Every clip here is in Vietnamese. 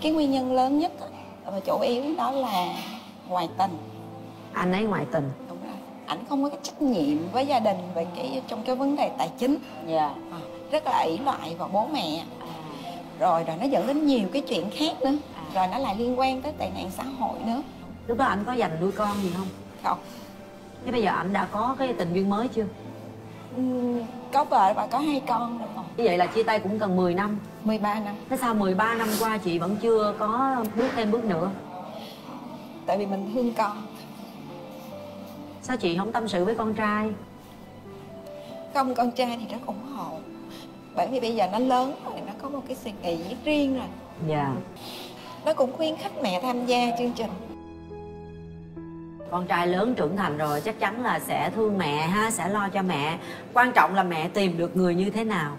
cái nguyên nhân lớn nhất và chủ yếu đó là ngoại tình. Anh ấy ngoại tình. Đúng rồi. Ảnh không có cái trách nhiệm với gia đình về cái trong cái vấn đề tài chính. Dạ. Ờ, rất là ỷ lại vào bố mẹ. Rồi rồi nó dẫn đến nhiều cái chuyện khác nữa. Rồi nó lại liên quan tới tệ nạn xã hội nữa. Lúc đó anh có dành nuôi con gì không? Không. Thế bây giờ anh đã có cái tình duyên mới chưa? Ừm, có vợ và có hai con rồi như vậy là chia tay cũng cần 10 năm. 13 năm. Thế sao 13 năm qua chị vẫn chưa có bước thêm bước nữa? Tại vì mình thương con. Sao chị không tâm sự với con trai? Không con trai thì rất ủng hộ. Bởi vì bây giờ nó lớn rồi nó có một cái suy nghĩ riêng rồi. Dạ. Nó cũng khuyến khích mẹ tham gia chương trình. Con trai lớn trưởng thành rồi chắc chắn là sẽ thương mẹ ha sẽ lo cho mẹ. Quan trọng là mẹ tìm được người như thế nào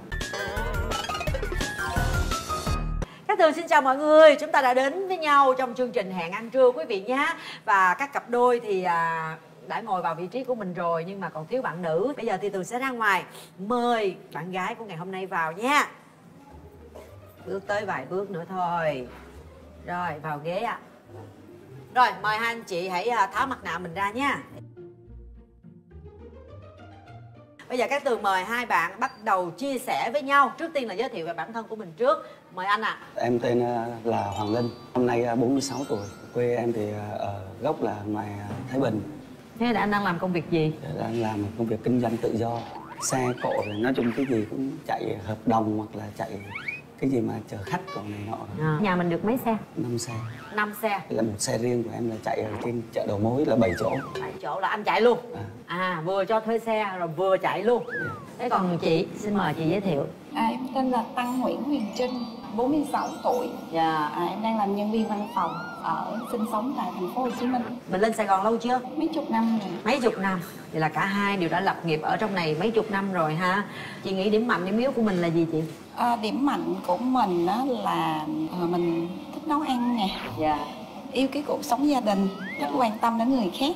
Tường xin chào mọi người, chúng ta đã đến với nhau trong chương trình Hẹn ăn trưa quý vị nhé. Và các cặp đôi thì à, đã ngồi vào vị trí của mình rồi nhưng mà còn thiếu bạn nữ. Bây giờ thì Tường sẽ ra ngoài mời bạn gái của ngày hôm nay vào nha Bước tới vài bước nữa thôi. Rồi, vào ghế ạ. Rồi, mời hai anh chị hãy à, tháo mặt nạ mình ra nha Bây giờ các tường mời hai bạn bắt đầu chia sẻ với nhau. Trước tiên là giới thiệu về bản thân của mình trước. Mời anh ạ Em tên ờ, là Hoàng Linh, năm nay ờ, 46 tuổi. Quê em thì ờ, ở gốc là ngoài ờ, Thái Bình. Thế là anh đang làm công việc gì? Đang làm một công việc kinh doanh tự do. Xe cộ rồi nói chung cái gì cũng chạy hợp đồng hoặc là chạy cái gì mà chở khách còn này nọ. À. Nhà mình được mấy xe? năm xe. 5 xe Là một xe riêng của em là chạy ở trên chợ đầu mối là 7 chỗ. Tại chỗ là anh chạy luôn À. À vừa cho thuê xe rồi vừa chạy luôn Thế còn chị, xin mời chị giới thiệu à, tên là Tăng Nguyễn Huyền Trinh 46 tuổi. Dạ. À, em đang làm nhân viên văn phòng ở sinh sống tại thành phố Hồ Chí Minh. Mình lên Sài Gòn lâu chưa? mấy chục năm rồi. Mấy chục năm. Vậy là cả hai đều đã lập nghiệp ở trong này mấy chục năm rồi ha. Chị nghĩ điểm mạnh, điểm yếu của mình là gì chị? à, điểm mạnh của mình đó là à, mình thích nấu ăn nè. Dạ. Yêu cái cuộc sống gia đình rất quan tâm đến người khác.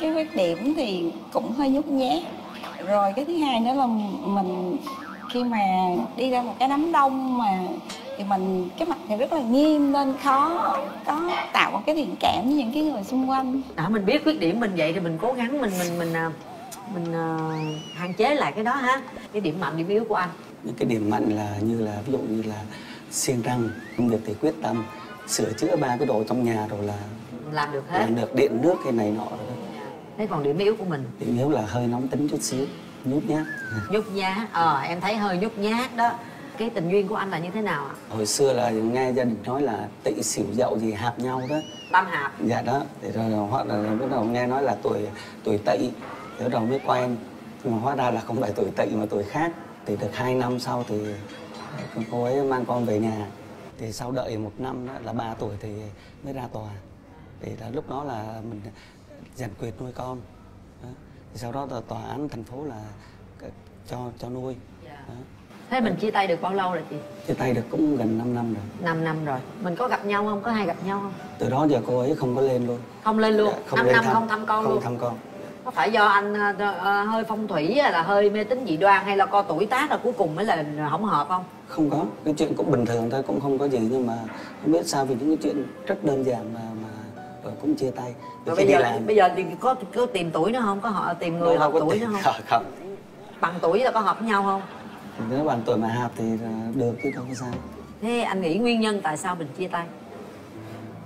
Cái khuyết điểm thì cũng hơi nhút nhát. Rồi cái thứ hai nữa là mình khi mà đi ra một cái đám đông mà thì mình cái mặt thì rất là nghiêm nên khó có tạo một cái thiện cảm với những cái người xung quanh Đã mình biết khuyết điểm mình vậy thì mình cố gắng mình mình mình à, mình à, hạn chế lại cái đó ha Cái điểm mạnh, điểm yếu của anh Những cái điểm mạnh là như là ví dụ như là siêng năng, công việc thì quyết tâm, sửa chữa ba cái đồ trong nhà rồi là Làm được hết làm được điện nước cái này nọ. rồi đó. Thế còn điểm yếu của mình? Điểm yếu là hơi nóng tính chút xíu, nhút nhát. nhút nhát. Ờ em thấy hơi nhút nhát đó. Cái tình duyên của anh là như thế nào ạ? Hồi xưa là nghe gia đình nói là tỵ xỉu dậu gì hạp nhau đó. Tam hạp. Dạ đó. Thì rồi hoặc là bắt đầu nghe nói là tuổi tuổi tỵ. Thì đầu mới quen. Nhưng mà hóa ra là không phải tuổi tỵ mà tuổi khác. Thì được hai năm sau thì cô ấy mang con về nhà. Thì sau đợi một năm đó, là ba tuổi thì mới ra tòa. Thì là lúc đó là mình giành quyền nuôi con. Đó. Thì sau đó là tòa án thành phố là cho cho nuôi. Đó. thế mình chia tay được bao lâu rồi chị? Chia tay được cũng gần 5 năm rồi. 5 năm rồi. Mình có gặp nhau không? Có hay gặp nhau không? Từ đó giờ cô ấy không có lên luôn. Không lên luôn. Dạ, năm lên năm không thăm con không luôn. thăm con. Có phải do anh ờ, hơi phong thủy hay là hơi mê tín dị đoan hay là co tuổi tác là cuối cùng mới là không hợp không? Không có. Cái chuyện cũng bình thường thôi cũng không có gì. Nhưng mà không biết sao vì những cái chuyện rất đơn giản mà cũng chia tay. Rồi bây giờ làm- bây giờ thì có có tìm tuổi nữa không? Có họ tìm người hợp tuổi tiền. nữa không? Không không. Bằng tuổi là có hợp với nhau không? Nếu bằng tuổi mà hợp thì là được chứ đâu có sao. Thế anh nghĩ nguyên nhân tại sao mình chia tay?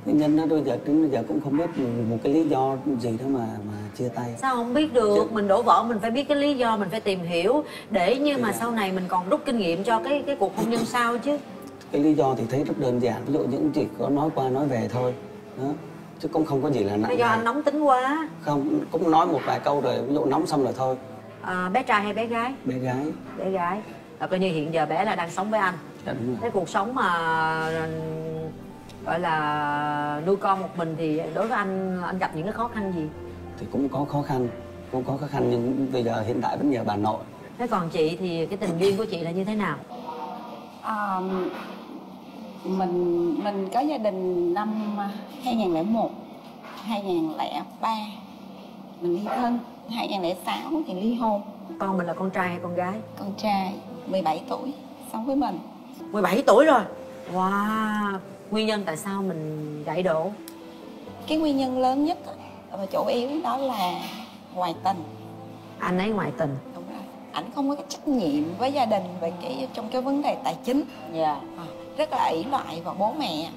Nguyên nhân đó bây giờ đến giờ cũng không biết một cái lý do gì đó mà mà chia tay. Sao không biết được? Mình đổ vỡ mình phải biết cái lý do mình phải tìm hiểu để như mà Dạ. sau này mình còn rút kinh nghiệm cho cái cái cuộc hôn nhân sau chứ. Cái lý do thì thấy rất đơn giản. Ví dụ những chỉ có nói qua nói về thôi. Đó chứ cũng không có gì là nặng do anh nóng tính quá. Không cũng nói một vài câu rồi ví dụ nóng xong rồi thôi. À, bé trai hay bé gái? Bé gái. Bé gái. Là coi như hiện giờ bé là đang sống với anh. Dạ đúng rồi. Cái cuộc sống mà gọi là nuôi con một mình thì đối với anh anh gặp những cái khó khăn gì? Thì cũng có khó khăn cũng có khó khăn nhưng bây giờ hiện tại vẫn nhờ bà nội. Thế còn chị thì cái tình duyên của chị là như thế nào? À, mình mình có gia đình năm 2001 2003 mình ly thân 2006 thì ly hôn. Con mình là con trai hay con gái? Con trai 17 tuổi sống với mình. 17 tuổi rồi? Wow! Nguyên nhân tại sao mình gãy đổ? Cái nguyên nhân lớn nhất và chủ yếu đó là ngoại tình. Anh ấy ngoại tình. Đúng rồi. Ảnh không có cái trách nhiệm với gia đình về cái trong cái vấn đề tài chính. Dạ. Ờ, rất là ỷ lại vào bố mẹ.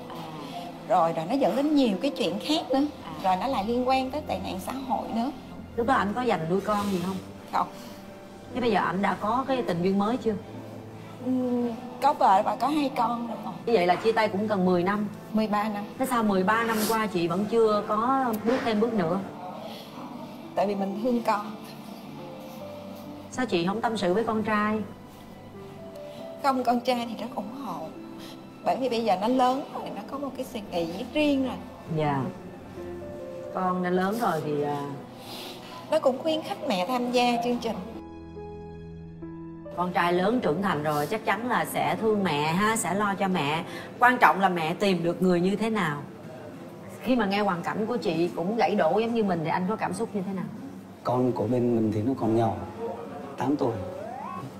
Rồi rồi nó dẫn đến nhiều cái chuyện khác nữa. Rồi nó lại liên quan tới tệ nạn xã hội nữa. Lúc đó anh có dành nuôi con gì không? Không. Thế bây giờ anh đã có cái tình duyên mới chưa? Ừm, có vợ và có hai con rồi như vậy là chia tay cũng cần 10 năm. 13 năm. Thế sao 13 năm qua chị vẫn chưa có bước thêm bước nữa? Tại vì mình thương con. Sao chị không tâm sự với con trai? Không con trai thì rất ủng hộ bởi vì bây giờ nó lớn rồi nó có một cái suy nghĩ riêng rồi. Dạ. Con đã lớn rồi thì à, nó cũng khuyến khích mẹ tham gia chương trình. con trai lớn trưởng thành rồi chắc chắn là sẽ thương mẹ ha sẽ lo cho mẹ. Quan trọng là mẹ tìm được người như thế nào. Khi mà nghe hoàn cảnh của chị cũng gãy đổ giống như mình thì anh có cảm xúc như thế nào? Con của bên mình thì nó còn nhỏ 8 tuổi.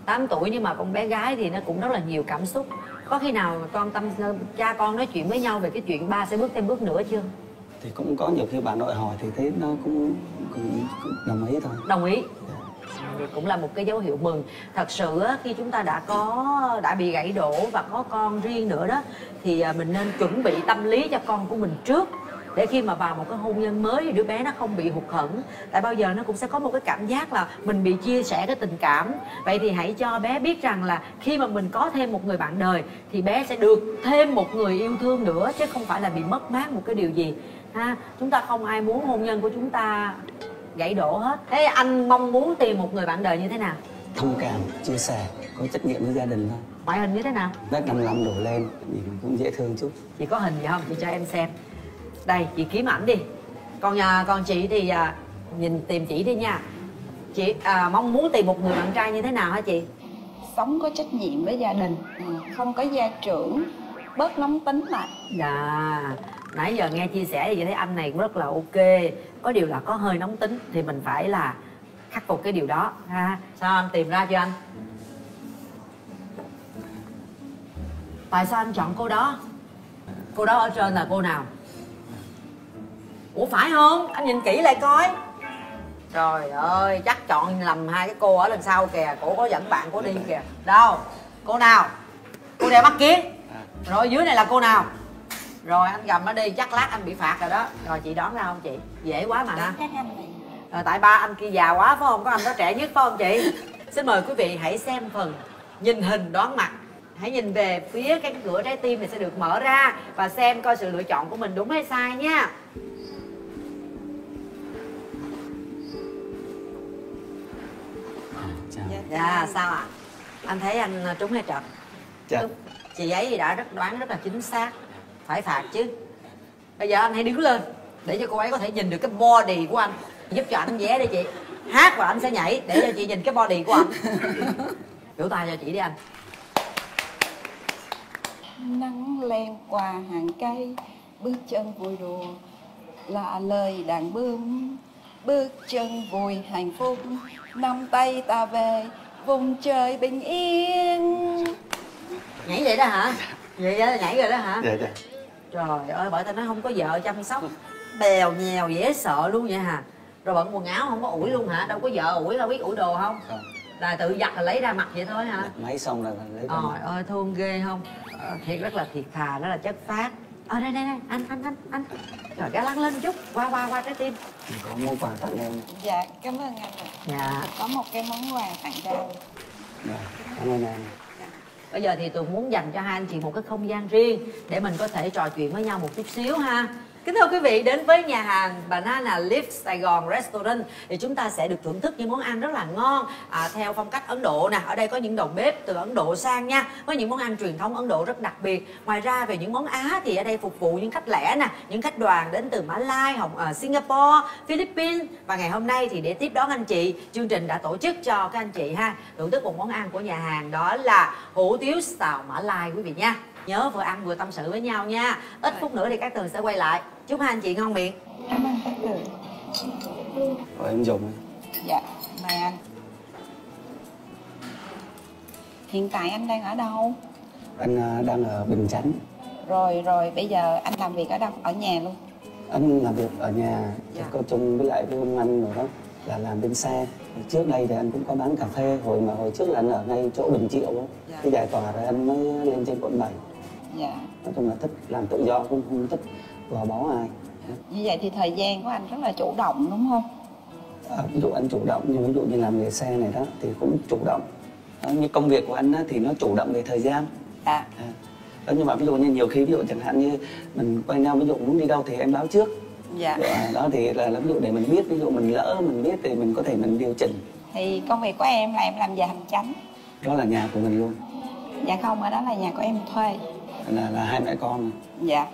8 tuổi nhưng mà con bé gái thì nó cũng rất là nhiều cảm xúc có khi nào mà con tâm cha con nói chuyện với nhau về cái chuyện ba sẽ bước thêm bước nữa chưa? Thì cũng có nhiều khi bà nội hỏi thì thấy nó cũng, cũng, cũng đồng ý thôi. Đồng ý. Thì cũng là một cái dấu hiệu mừng. Thật sự á, khi chúng ta đã có đã bị gãy đổ và có con riêng nữa đó thì à, mình nên chuẩn bị tâm lý cho con của mình trước để khi mà vào một cái hôn nhân mới thì đứa bé nó không bị hụt hẫng. Tại bao giờ nó cũng sẽ có một cái cảm giác là mình bị chia sẻ cái tình cảm. Vậy thì hãy cho bé biết rằng là khi mà mình có thêm một người bạn đời thì bé sẽ được thêm một người yêu thương nữa chứ không phải là bị mất mát một cái điều gì. Ha chúng ta không ai muốn hôn nhân của chúng ta gãy đổ hết. Thế anh mong muốn tìm một người bạn đời như thế nào? Thông cảm chia sẻ có trách nhiệm với gia đình thôi. Ngoại hình như thế nào? Mét 55 đổ lên nhìn cũng dễ thương chút. Chị có hình gì không? Chị cho em xem đây chị kiếm ảnh đi. Còn nhà còn chị thì à, nhìn tìm chị đi nha. Chị à, mong muốn tìm một người bạn trai như thế nào hả chị? Sống có trách nhiệm với gia đình ừ, không có gia trưởng bớt nóng tính lại. Dạ. Nãy giờ nghe chia sẻ thì chị thấy anh này cũng rất là ok. Có điều là có hơi nóng tính thì mình phải là khắc phục cái điều đó ha. Sao anh tìm ra chưa anh? Tại sao anh chọn cô đó? Cô đó ở trên là cô nào ủa, phải không? Anh nhìn kỹ lại coi. Trời ơi, chắc chọn lầm hai cái cô ở lần sau kìa. Cổ có dẫn bạn cổ đi kìa. Đâu? Cô nào? Cô đeo mắt kiến. Rồi, dưới này là cô nào? Rồi, anh gầm nó đi. Chắc lát anh bị phạt rồi đó. Rồi, chị đoán ra không chị? Dễ quá mà ha. Rồi, tại ba anh kia già quá, phải không? Có anh đó trẻ nhất, phải không chị? Xin mời quý vị hãy xem phần nhìn hình đoán mặt. Hãy nhìn về phía cái cửa trái tim này sẽ được mở ra và xem coi sự lựa chọn của mình đúng hay sai nha. Chào. Dạ sao ạ? Anh thấy anh trúng hay trật dạ chị ấy đã rất đoán rất là chính xác. Phải phạt chứ. Bây giờ anh hãy đứng lên để cho cô ấy có thể nhìn được cái body của anh. Giúp cho anh vé đi chị. Hát và anh sẽ nhảy để cho chị nhìn cái body của anh vỗ tay cho chị đi anh. Nắng len qua hàng cây bước chân vui đùa. Là lời đàn bướm bước chân vui hạnh phúc nắm tay ta về vùng trời bình yên. Nhảy vậy đó hả? Vậy đó nhảy rồi đó hả? Dạ dạ. Trời ơi bởi tao nói không có vợ chăm sóc bèo nhèo dễ sợ luôn vậy hả rồi bận quần áo không có ủi luôn hả? Đâu có vợ ủi đâu biết ủi đồ không? Không. là tự giặt là lấy ra mặc vậy thôi hả? Máy xong là lấy ra Trời ơi thương ghê không? Ờ, Thiệt rất là thiệt thà, rất là chất phát Ờ đây đây đây, anh anh anh anh. Trời cái lăn lên chút, qua qua qua trái tim. Có mua quà tặng em. Dạ cảm ơn anh ạ. Dạ. Có một cái món quà tặng cho dạ cảm ơn em. Bây giờ thì tôi muốn dành cho hai anh chị một cái không gian riêng Để mình có thể trò chuyện với nhau một chút xíu ha Kính thưa quý vị, đến với nhà hàng Banana Leaf Sài Gòn Restaurant thì chúng ta sẽ được thưởng thức những món ăn rất là ngon à, theo phong cách Ấn Độ nè. Ở đây có những đầu bếp từ Ấn Độ sang nha, với những món ăn truyền thống Ấn Độ rất đặc biệt. Ngoài ra về những món Á thì ở đây phục vụ những khách lẻ nè, những khách đoàn đến từ Mã Lai, Hồng à, Singapore, Philippines và ngày hôm nay thì để tiếp đón anh chị, chương trình đã tổ chức cho các anh chị ha thưởng thức một món ăn của nhà hàng đó là hủ tiếu xào Mã Lai quý vị nha. Nhớ vừa ăn vừa tâm sự với nhau nha. Ít phút nữa thì các tường sẽ quay lại. Chúc hai anh chị ngon miệng. cảm ơn các tường rồi em dùng dạ mời anh hiện tại anh đang ở đâu anh à, đang ở bình chánh rồi rồi bây giờ anh làm việc ở đâu ở nhà luôn anh làm việc ở nhà Dạ. có chung với lại với ông anh rồi đó là làm bên xe trước đây thì anh cũng có bán cà phê hồi mà hồi trước là anh ở ngay chỗ bình triệu đó. Dạ. cái giải tỏa rồi anh mới lên trên quận 7 dạ. Nói chung là thích làm tự do cũng không thích gò bó ai. Như vậy thì thời gian của anh rất là chủ động đúng không? À, ví dụ anh chủ động như ví dụ như làm nghề xe này đó thì cũng chủ động. Đó, như công việc của anh á, thì nó chủ động về thời gian. Dạ. À. đó, nhưng mà ví dụ như nhiều khi ví dụ chẳng hạn như mình quen nhau ví dụ muốn đi đâu thì em báo trước. Dạ. À, đó thì là, là ví dụ để mình biết ví dụ mình lỡ mình biết thì mình có thể mình điều chỉnh. Thì công việc của em là em làm giờ hành chánh. Đó là nhà của mình luôn. Dạ không ở đó là nhà của em thuê là là hai mẹ con. Dạ.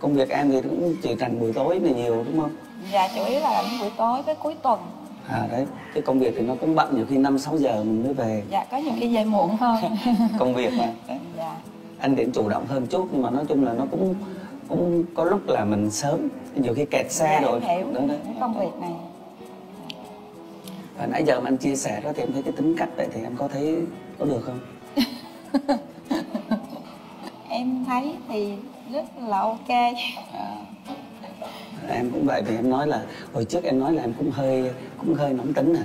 Công việc em thì cũng chỉ rảnh buổi tối là nhiều đúng không? Dạ chủ yếu là làm buổi tối với cuối tuần. À đấy. Cái công việc thì nó cũng bận nhiều khi năm sáu giờ mình mới về. Dạ có nhiều khi về muộn hơn. Công việc mà. Đấy. dạ. Anh đến chủ động hơn chút nhưng mà nói chung là nó cũng cũng có lúc là mình sớm. Nhiều khi kẹt xe dạ, rồi. hiểu đó đấy. cái công việc này. Và nãy giờ mà anh chia sẻ đó thì em thấy cái tính cách vậy thì em có thấy có được không em thấy thì rất là ok. À, em cũng vậy thì em nói là hồi trước em nói là em cũng hơi cũng hơi nóng tính à.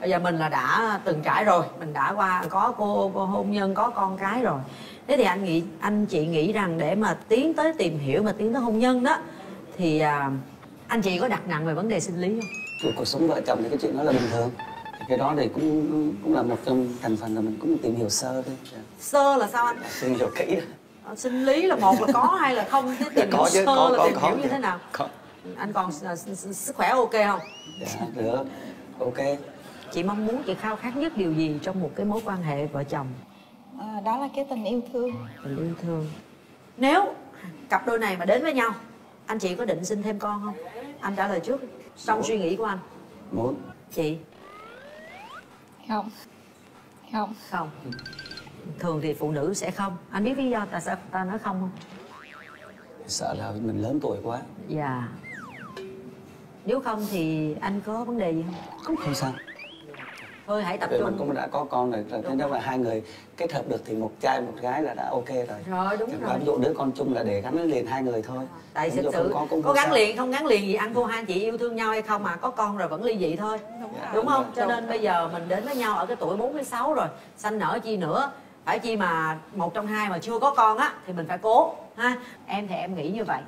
Bây giờ mình là đã từng trải rồi mình đã qua có cô, cô hôn nhân có con cái rồi. Thế thì anh nghĩ anh chị nghĩ rằng để mà tiến tới tìm hiểu mà tiến tới hôn nhân đó thì à, anh chị có đặt nặng về vấn đề sinh lý không? Cuộc, sống vợ chồng thì cái chuyện đó là bình thường. Cái đó thì cũng cũng là một trong thành phần là mình cũng tìm hiểu sơ thôi. Dạ. sơ là sao anh? Tìm hiểu kỹ Ờ, sinh lý là một là có hay là không thế tìm hiểu Có chứ, sơ có, là có, tìm có. hiểu như thế nào? Có. Anh còn s- sức khỏe ok không? Dạ được. Ok. Chị mong muốn chị khao khát nhất điều gì trong một cái mối quan hệ vợ chồng? À, đó là cái tình yêu thương. Tình yêu thương. Nếu cặp đôi này mà đến với nhau anh chị có định sinh thêm con không? Anh trả lời trước. Trong suy nghĩ của anh. Muốn. Chị? Không. Không. Không thường thì phụ nữ sẽ không. Anh biết lý do tại sao ta nói không không? Sợ là mình lớn tuổi quá. Dạ. Nếu không thì anh có vấn đề gì không? Cũng không sao. Thôi hãy tập Vì mình trung cũng đã có con rồi. Rồi nếu mà hai người kết hợp được thì một trai một gái là đã ok rồi. Rồi đúng Chẳng rồi. ví dụ đứa con chung là để gắn liền hai người thôi. Tại thực sự không cũng có không gắn sao. liền không gắn liền gì ăn thua hai anh chị yêu thương nhau hay không mà có con rồi vẫn ly dị thôi. Đúng Dạ. rồi đúng không? cho Đúng. nên bây giờ mình đến với nhau ở cái tuổi 46 rồi sanh nở chi nữa phải chi mà một trong hai mà chưa có con á thì mình phải cố ha. Em thì em nghĩ như vậy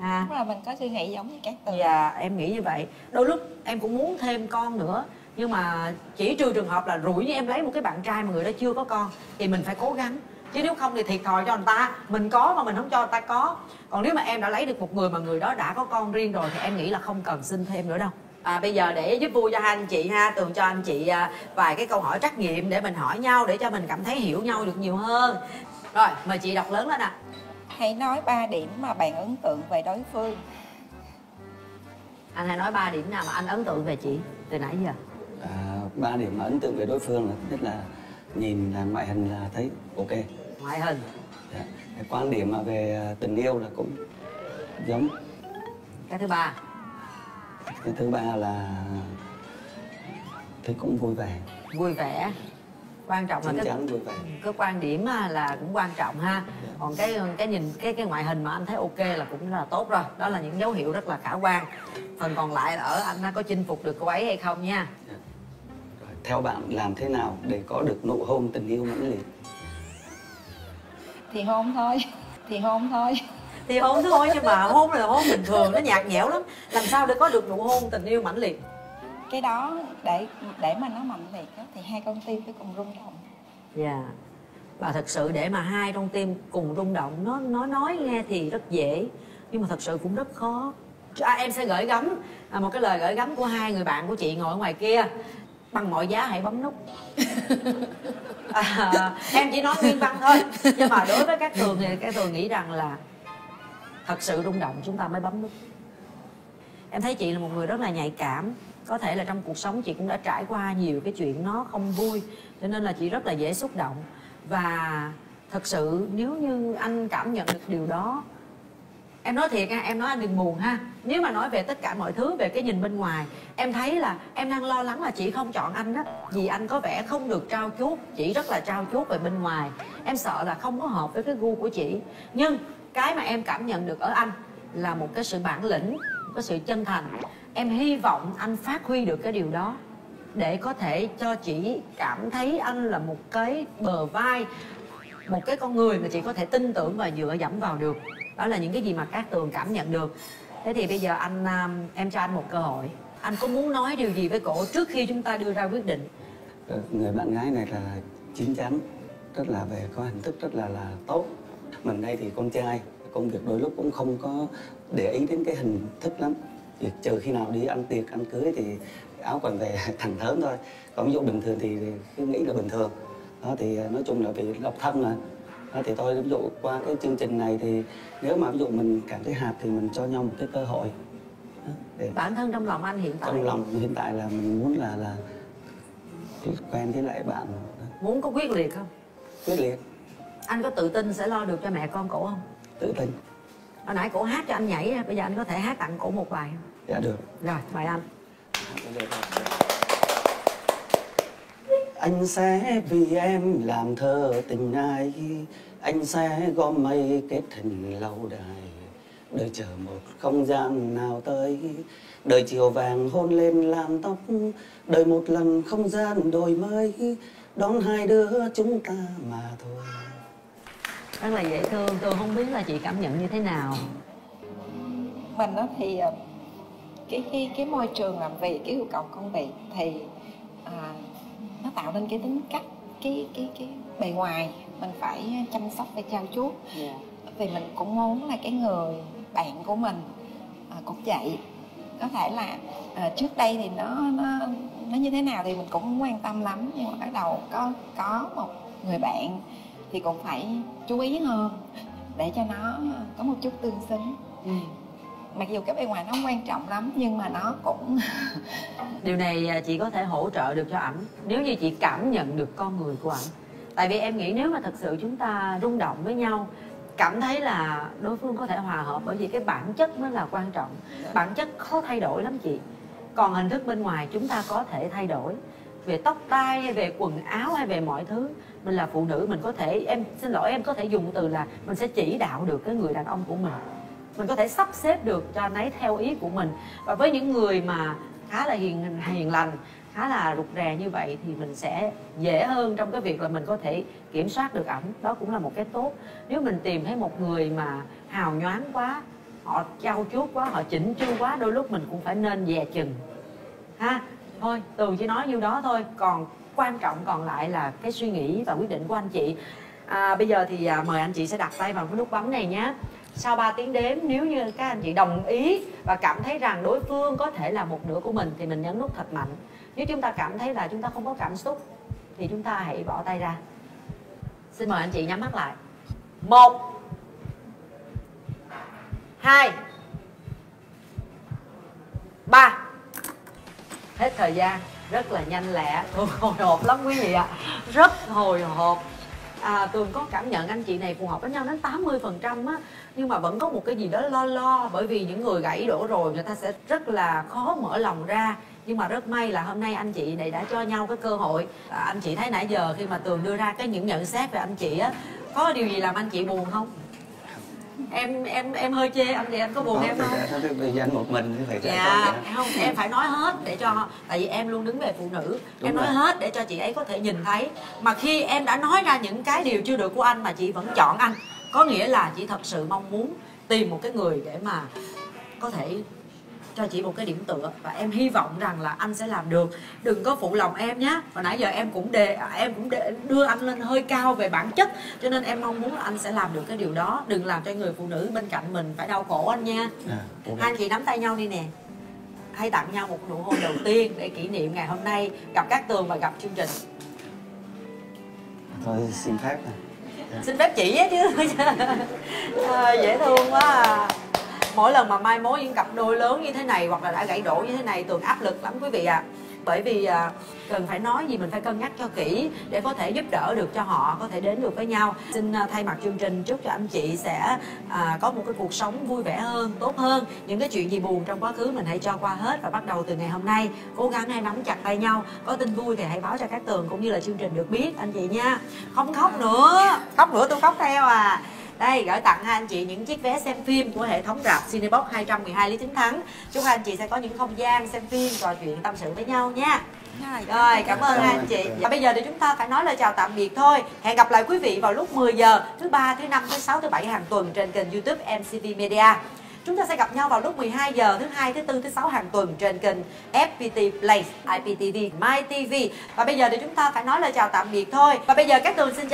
ha. Đúng là mình có suy nghĩ giống như các tường. Dạ em nghĩ như vậy. Đôi lúc em cũng muốn thêm con nữa Nhưng mà chỉ trừ trường hợp là rủi như em lấy một cái bạn trai mà người đó chưa có con Thì mình phải cố gắng. Chứ nếu không thì thiệt thòi cho người ta. Mình có mà mình không cho người ta có. Còn nếu mà em đã lấy được một người mà người đó đã có con riêng rồi Thì em nghĩ là không cần sinh thêm nữa đâu À, bây giờ để giúp vui cho hai anh chị ha Tường cho anh chị à, vài cái câu hỏi trắc nghiệm Để mình hỏi nhau để cho mình cảm thấy hiểu nhau được nhiều hơn. Rồi mời chị đọc lớn lên nè hãy nói ba điểm mà bạn ấn tượng về đối phương. Anh hãy nói ba điểm nào mà anh ấn tượng về chị Từ nãy giờ. À, ba điểm mà ấn tượng về đối phương là nhất là nhìn là ngoại hình là thấy ok. Ngoại hình. Dạ. cái quan điểm mà về à, tình yêu là cũng giống. Cái thứ ba cái thứ ba là thấy cũng vui vẻ. Vui vẻ. Quan trọng là chín cái vui vẻ. cái quan điểm á là cũng quan trọng ha. Còn cái cái nhìn cái cái ngoại hình mà anh thấy ok là cũng là tốt rồi. Đó là những dấu hiệu rất là khả quan. Phần còn lại là ở anh có chinh phục được cô ấy hay không nha. Rồi, theo bạn làm thế nào để có được nụ hôn tình yêu mãnh liệt? Thì hôn thôi. Thì hôn thôi thì hôn thôi nhưng mà hôn là hôn bình thường nó nhạt nhẽo lắm. Làm sao để có được nụ hôn tình yêu mãnh liệt? Cái đó để để mà nó mạnh liệt đó, thì hai con tim phải cùng rung động. Dạ. Và thật sự để mà hai trong tim cùng rung động nó nó nói nghe thì rất dễ. Nhưng mà thật sự cũng rất khó. À, em sẽ gửi gắm à, một cái lời gửi gắm của hai người bạn của chị ngồi ở ngoài kia. Bằng mọi giá hãy bấm nút. À, em chỉ nói nguyên văn thôi. Nhưng mà đối với các tường thì các tường nghĩ rằng là thật sự rung động, chúng ta mới bấm nút. Em thấy chị là một người rất là nhạy cảm. Có thể là trong cuộc sống chị cũng đã trải qua nhiều cái chuyện nó không vui, cho nên là chị rất là dễ xúc động. Và thật sự nếu như anh cảm nhận được điều đó, em nói thiệt nha, em nói anh đừng buồn ha. Nếu mà nói về tất cả mọi thứ, về cái nhìn bên ngoài, em thấy là em đang lo lắng là chị không chọn anh đó. Vì anh có vẻ không được trao chuốt, chị rất là trao chuốt về bên ngoài. Em sợ là không có hợp với cái gu của chị. Nhưng cái mà em cảm nhận được ở anh là một cái sự bản lĩnh một cái sự chân thành. Em hy vọng anh phát huy được cái điều đó để có thể cho chị cảm thấy anh là một cái bờ vai, một cái con người mà chị có thể tin tưởng và dựa dẫm vào được. Đó là những cái gì mà các tường cảm nhận được. Thế thì bây giờ anh um, em cho anh một cơ hội. Anh có muốn nói điều gì với cổ trước khi chúng ta đưa ra quyết định? Ờ, người bạn gái này là chín chắn, rất là về có hình thức rất là là tốt mình đây thì con trai công việc đôi lúc cũng không có để ý đến cái hình thức lắm. Chỉ trừ khi nào đi ăn tiệc ăn cưới thì áo quần về thẳng thớm thôi. Còn ví dụ bình thường thì cứ nghĩ là bình thường. Đó thì nói chung là vì độc thân mà. Đó thì tôi ví dụ qua cái chương trình này thì nếu mà ví dụ mình cảm thấy hợp thì mình cho nhau một cái cơ hội. Đó, để bản thân trong lòng anh hiện tại trong lòng hiện tại là mình muốn là là quen với lại bạn. Muốn có quyết liệt không? Quyết liệt anh có tự tin sẽ lo được cho mẹ con cổ không? Tự tin. Hồi nãy cổ hát cho anh nhảy bây giờ anh có thể hát tặng cổ một bài không? Dạ được. Rồi mời anh. Anh sẽ vì em làm thơ tình ai anh sẽ gom mây kết thành lâu đài. Đợi chờ một không gian nào tới đời chiều vàng hôn lên làm tóc. Đợi một lần không gian đổi mới đón hai đứa chúng ta mà thôi rất là dễ thương. Tôi không biết là chị cảm nhận như thế nào. Mình đó thì ờ, cái cái cái môi trường làm việc cái yêu cầu công việc thì à, nó tạo nên cái tính cách cái cái cái bề ngoài. Mình phải chăm sóc phải trao chuốt vì mình cũng muốn là cái người bạn của mình à, cũng vậy. Có thể là à, trước đây thì nó nó nó như thế nào thì mình cũng không quan tâm lắm. Nhưng mà bắt đầu có có một người bạn thì cũng phải chú ý hơn để cho nó có một chút tương xứng. Ừ. mặc dù cái bề ngoài nó không quan trọng lắm nhưng mà nó cũng điều này à, chị có thể hỗ trợ được cho ảnh nếu như chị cảm nhận được con người của ảnh. Tại vì em nghĩ nếu mà thật sự chúng ta rung động với nhau cảm thấy là đối phương có thể hòa hợp bởi vì cái bản chất nó là quan trọng. Bản chất khó thay đổi lắm chị. Còn hình thức bên ngoài chúng ta có thể thay đổi về tóc tai hay về quần áo hay về mọi thứ mình là phụ nữ mình có thể, em, xin lỗi, em có thể dùng từ là mình sẽ chỉ đạo được cái người đàn ông của mình. Mình có thể sắp xếp được cho anh ấy theo ý của mình. Và với những người mà khá là hiền hiền lành, khá là rụt rè như vậy thì mình sẽ dễ hơn trong cái việc là mình có thể kiểm soát được ảnh. Đó cũng là một cái tốt. Nếu mình tìm thấy một người mà hào nhoáng quá, họ trau chuốt quá, họ chỉnh chu quá, đôi lúc mình cũng phải nên dè chừng. Ha, thôi tường chỉ nói nhiêu đó thôi. Còn quan trọng còn lại là cái suy nghĩ và quyết định của anh chị. À, bây giờ thì à, mời anh chị sẽ đặt tay vào cái nút bấm này nhé. Sau 3 tiếng đếm nếu như các anh chị đồng ý và cảm thấy rằng đối phương có thể là một nửa của mình thì mình nhấn nút thật mạnh. Nếu chúng ta cảm thấy là chúng ta không có cảm xúc thì chúng ta hãy bỏ tay ra. Xin mời anh chị nhắm mắt lại. Một hai ba. Hết thời gian rất là nhanh lẹ. Thường hồi hộp lắm quý vị ạ. Rất hồi hộp. À, tường có cảm nhận anh chị này phù hợp với nhau đến 80 phần trăm á. Nhưng mà vẫn có một cái gì đó lo lo. Bởi vì những người gãy đổ rồi người ta sẽ rất là khó mở lòng ra. Nhưng mà rất may là hôm nay anh chị này đã cho nhau cái cơ hội. À, anh chị thấy nãy giờ khi mà tường đưa ra cái những nhận xét về anh chị á có điều gì làm anh chị buồn không? Em em em hơi chê anh thì anh có buồn em không? bây giờ anh một mình thì phải dạ không em phải nói hết để cho tại vì em luôn đứng về phụ nữ. Đúng em nói rồi. hết để cho chị ấy có thể nhìn thấy. Mà khi em đã nói ra những cái điều chưa được của anh mà chị vẫn chọn anh có nghĩa là chị thật sự mong muốn tìm một cái người để mà có thể cho chị một cái điểm tựa và em hy vọng rằng là anh sẽ làm được. Đừng có phụ lòng em nhé và nãy giờ em cũng đề em cũng đề, đưa anh lên hơi cao về bản chất cho nên em mong muốn là anh sẽ làm được cái điều đó. Đừng làm cho người phụ nữ bên cạnh mình phải đau khổ anh nha. À, hai chị nắm tay nhau đi nè. Hãy tặng nhau một nụ hôn đầu tiên để kỷ niệm ngày hôm nay gặp các tường và gặp chương trình. Thôi xin phép này xin phép chị á chứ. À, dễ thương quá à mỗi lần mà mai mối những cặp đôi lớn như thế này hoặc là đã gãy đổ như thế này tường áp lực lắm quý vị ạ. Bởi vì à, cần phải nói gì mình phải cân nhắc cho kỹ để có thể giúp đỡ được cho họ có thể đến được với nhau. Xin à, thay mặt chương trình chúc cho anh chị sẽ à, có một cái cuộc sống vui vẻ hơn tốt hơn. Những cái chuyện gì buồn trong quá khứ mình hãy cho qua hết và bắt đầu từ ngày hôm nay. Cố gắng hay nắm chặt tay nhau. Có tin vui thì hãy báo cho các tường cũng như là chương trình được biết anh chị nha. Không khóc nữa. Khóc nữa tôi khóc theo à đây gửi tặng hai anh chị những chiếc vé xem phim của hệ thống rạp Cinebox 212 Lý Chính Thắng. Chúc hai anh chị sẽ có những không gian xem phim trò chuyện tâm sự với nhau nha. Rồi cảm ơn hai anh chị. và bây giờ thì chúng ta phải nói lời chào tạm biệt thôi. Hẹn gặp lại quý vị vào lúc 10 giờ thứ ba thứ năm thứ sáu thứ bảy hàng tuần trên kênh youtube mcv media. Chúng ta sẽ gặp nhau vào lúc 12 giờ thứ hai, thứ tư, thứ sáu hàng tuần trên kênh FPT Play, IPTV, MyTV. Và bây giờ thì chúng ta phải nói lời chào tạm biệt thôi. Và bây giờ các tường xin chào